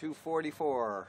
244.